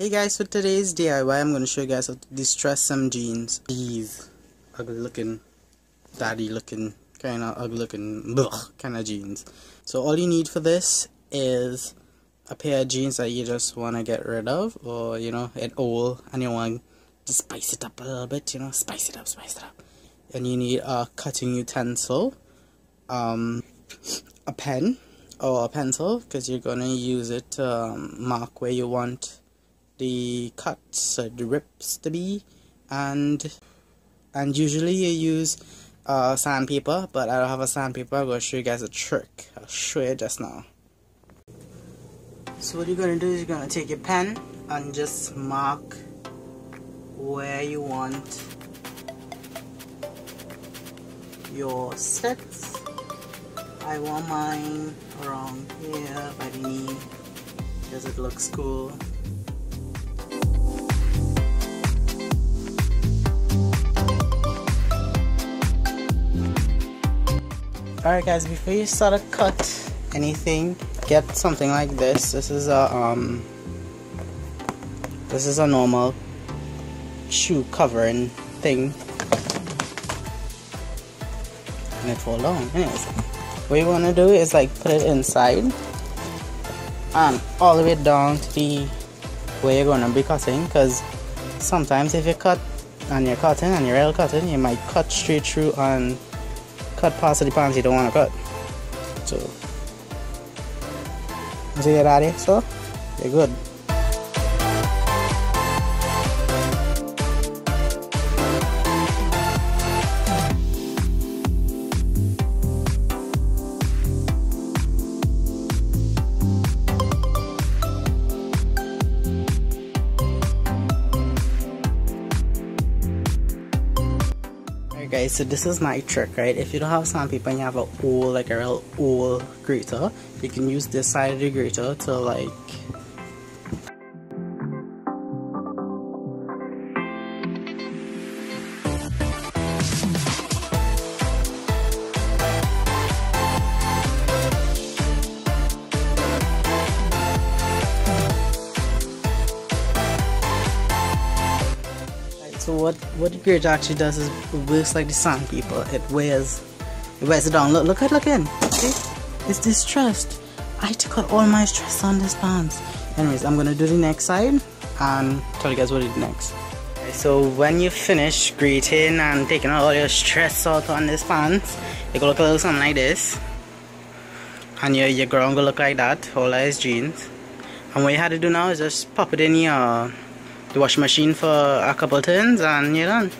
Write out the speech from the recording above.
Hey guys, for today's DIY, I'm going to show you guys how to distress some jeans. These ugly looking, daddy looking, kind of ugly looking, kind of jeans. So all you need for this is a pair of jeans that you just want to get rid of, or you know, an old, and you want to spice it up a little bit, you know, spice it up, spice it up. And you need a cutting utensil, um, a pen, or a pencil, because you're going to use it to um, mark where you want the cuts or the rips to be and and usually you use uh, sandpaper but I don't have a sandpaper. I'm going to show you guys a trick. I'll show you just now. So what you're going to do is you're going to take your pen and just mark where you want your sets. I want mine around here by the knee because it looks cool Alright guys, before you start to cut anything, get something like this. This is a um this is a normal shoe covering thing. And it fall down. Anyways. What you wanna do is like put it inside and all the way down to the where you're gonna be cutting because sometimes if you cut and you're cutting and you're real cutting you might cut straight through and cut parts of the pants you don't want to cut. So, you see that? So, you're good. Guys so this is my trick right? If you don't have sandpaper and you have a old like a real old grater you can use this side of the grater to like So what what the bridge actually does is it works like the sandpaper. It wears it wears it down. Look look at look in. See? It's distressed. I took out all my stress on this pants. Anyways, I'm gonna do the next side and tell you guys what to do next. So when you finish grating and taking out all your stress out on this pants, it gonna look a little something like this. And your your ground gonna look like that, all as jeans. And what you had to do now is just pop it in your the washing machine for a couple turns and you're done